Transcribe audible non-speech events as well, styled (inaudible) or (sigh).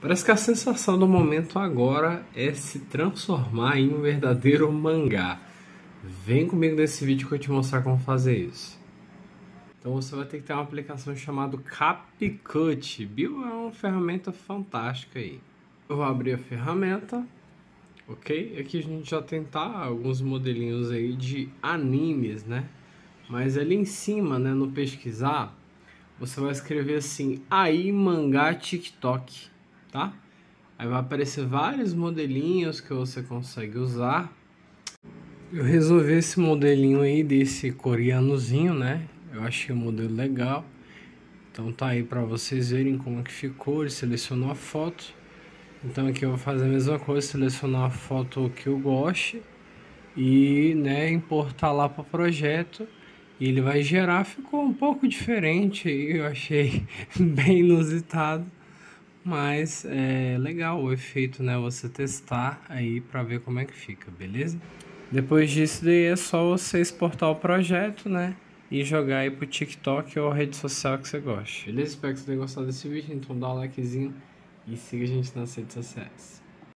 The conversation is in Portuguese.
Parece que a sensação do momento agora é se transformar em um verdadeiro mangá. Vem comigo nesse vídeo que eu te mostrar como fazer isso. Então você vai ter que ter uma aplicação chamada CapCut. Bill é uma ferramenta fantástica aí. Eu vou abrir a ferramenta, ok? Aqui a gente já tentar alguns modelinhos aí de animes, né? Mas ali em cima, né, no pesquisar, você vai escrever assim, aí mangá TikTok tá? Aí vai aparecer vários modelinhos que você consegue usar. Eu resolvi esse modelinho aí desse coreanozinho, né? Eu achei o modelo legal. Então tá aí para vocês verem como que ficou. Ele selecionou a foto. Então aqui eu vou fazer a mesma coisa, selecionar a foto que eu goste e né, importar lá para o projeto. E ele vai gerar, ficou um pouco diferente eu achei (laughs) bem inusitado. Mas é legal o efeito, né? Você testar aí para ver como é que fica, beleza? Depois disso daí é só você exportar o projeto, né? E jogar aí pro TikTok ou rede social que você goste. Beleza? Espero que você tenha gostado desse vídeo. Então dá um likezinho e siga a gente nas redes sociais.